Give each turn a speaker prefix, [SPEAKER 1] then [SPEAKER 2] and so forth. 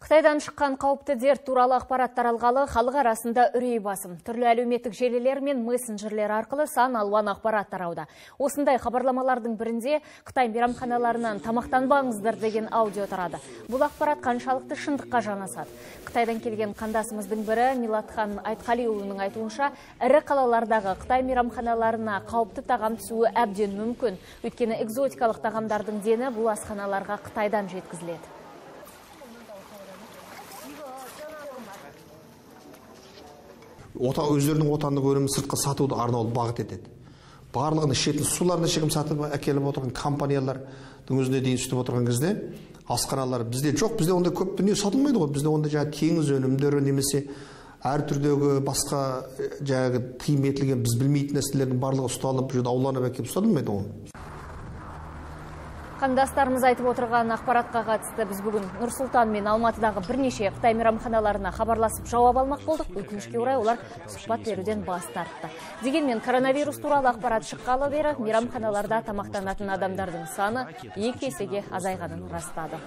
[SPEAKER 1] Қытайдан шыққан қауіпті дерт туралы ақпарат таралғалы халық арасында үрей басым. Түрлі әлеуметтік желілер мен мессенджерлер арқылы сан алуан ақпарат тарауда. Осындай хабарламалардың бірінде Қытай мейрамханаларынан тамақтанбаңыздар деген аудио тарады. Бұл ақпарат қаншалықты шындыққа жанасады. Қытайдан келген қандасымыздың бірі Милатхан Айтқалиұлының айтуынша, ірі қалалардағы Қытай мейрамханаларына қауіпті тағам түсуі әбден мүмкін. Өйткені экзотикалық тағамдардың дені бұл асханаларға Қытайдан жеткізіледі.
[SPEAKER 2] Ота өздерінің отандық өнімін сыртқа сатуды арнаулы бағыт етеді. Барлығын ішетін суларын шегім сатып әкеліп отырған компаниялардың өзіне дейін сөйтіп отырған кезде асханалар бізде жоқ бізде ондай көп дүние сатылмайды ғой бізде ондай жаңағы теңіз өнімдері немесе әр түрдегі басқа жаңағы тыйым етілген біз білмейтін нәрселердің барлығы ұсталып бұл жерде ауланып әкеліп ұсталмайды ғой
[SPEAKER 1] Қандастарымыз айтып отырған ақпаратқа қатысты біз бүгін Нұрсұлтан мен Алматыдағы бірнеше Қытай мейрамханаларына хабарласып жауап алмақ болдық. Өкінішке орай олар сұхбат беруден бас тартты. Дегенмен коронавирус туралы ақпарат шыққалы бері мейрамханаларда тамақтанатын адамдардың саны екі есеге азайғанын растады.